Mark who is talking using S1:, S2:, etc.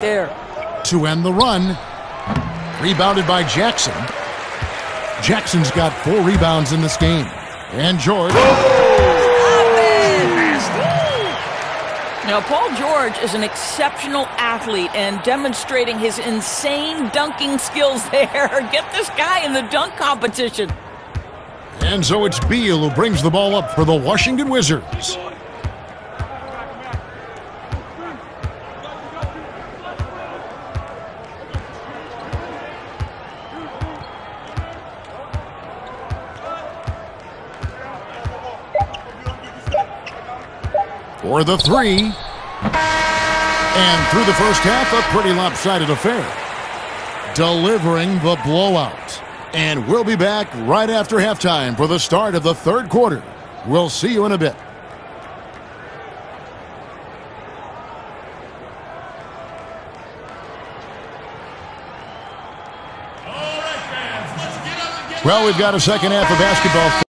S1: there.
S2: To end the run. Rebounded by Jackson. Jackson's got four rebounds in this game. And George.
S1: Now, Paul George is an exceptional athlete and demonstrating his insane dunking skills there. Get this guy in the dunk competition.
S2: And so it's Beal who brings the ball up for the Washington Wizards. For the three. And through the first half, a pretty lopsided affair. Delivering the blowout. And we'll be back right after halftime for the start of the third quarter. We'll see you in a bit. Well, we've got a second half of basketball.